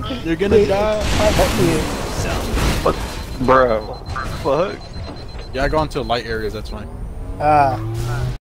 run! You're gonna die! What, Bro. Fuck. Yeah, I go into light areas, that's fine. Ah.